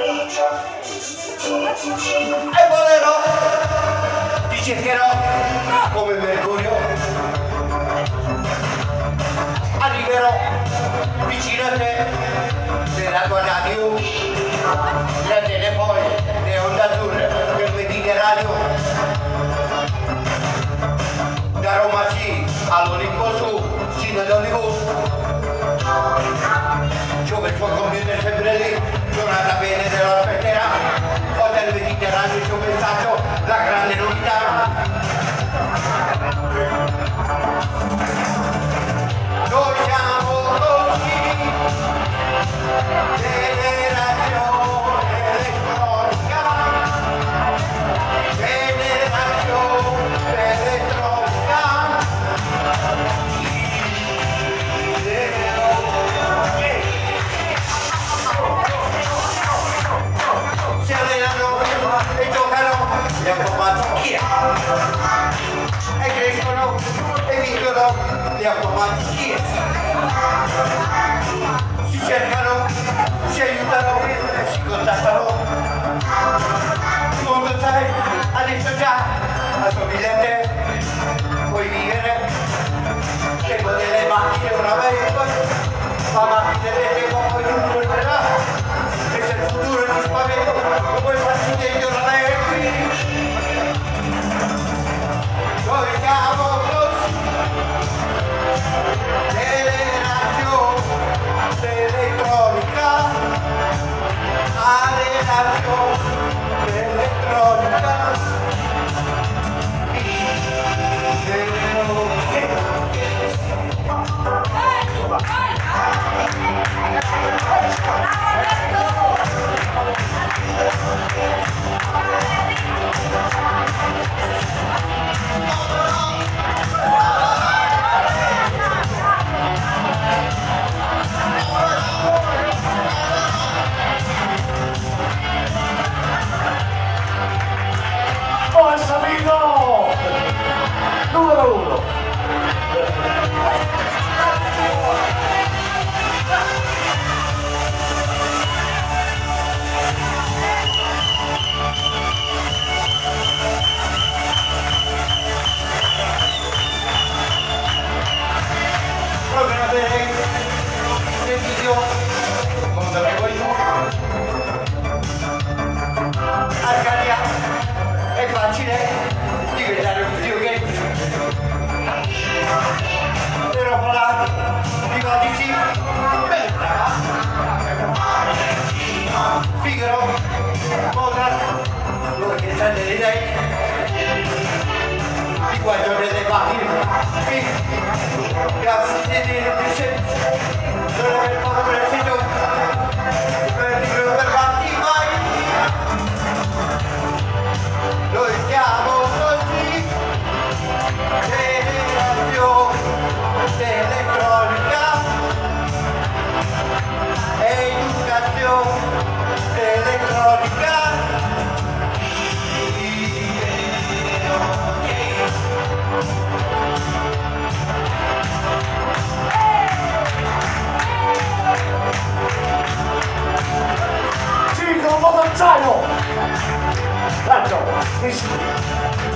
E volerò, ti cercherò come Mercurio. Arriverò vicino a te nella tua radio. Prendere poi le onde azzurre del Mediterraneo. Da Roma sì, all'Olimpo su, sino ad Hollywood. Giove il suo computer sempre lì, giornata bene te lo aspetterà. Hotel Mediterraneo ci ho pensato, la grande novità. E crescono e vincono le automatiche si cercano si aiutano si contattano. Tu non sai adesso già assomiglia a I go. Nel video come sapevo io Arcadia. È facile diventare un videogame però là prima di sì Figaro. Mozart l'orchestra delle idee di quattro delle macchine Grazie di Vincenzo, Lord, Shadow.